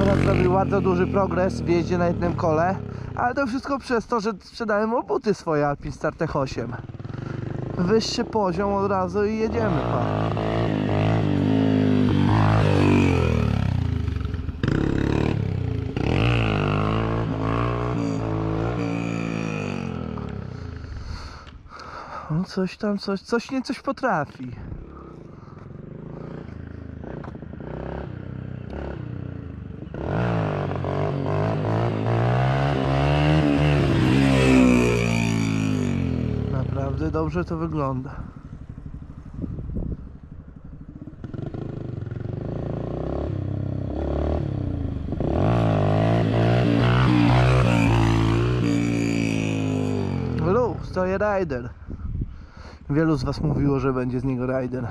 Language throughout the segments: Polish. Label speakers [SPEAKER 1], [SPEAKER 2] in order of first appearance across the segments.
[SPEAKER 1] Konrad zrobił bardzo duży progres w jeździe na jednym kole, ale to wszystko przez to, że sprzedałem mu buty swoje Alpin Startech 8. Wyższy poziom od razu i jedziemy, pa. No coś tam, coś, coś nie coś potrafi. Dobrze to wygląda. Hello, stoję rider. Wielu z Was mówiło, że będzie z niego rider.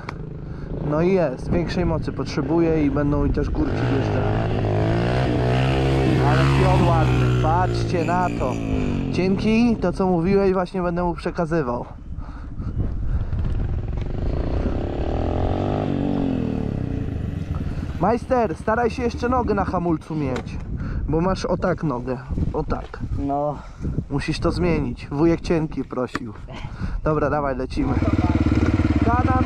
[SPEAKER 1] No i jest, większej mocy potrzebuje i będą i też górki wjeżdżać. Ale pion ładny, patrzcie na to. Dzięki, to co mówiłeś właśnie będę mu przekazywał. Majster, staraj się jeszcze nogę na hamulcu mieć. Bo masz o tak nogę, o tak.
[SPEAKER 2] No,
[SPEAKER 1] Musisz to zmienić. Wujek cienki prosił. Dobra, dawaj, lecimy. Canon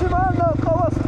[SPEAKER 1] しまうのかわす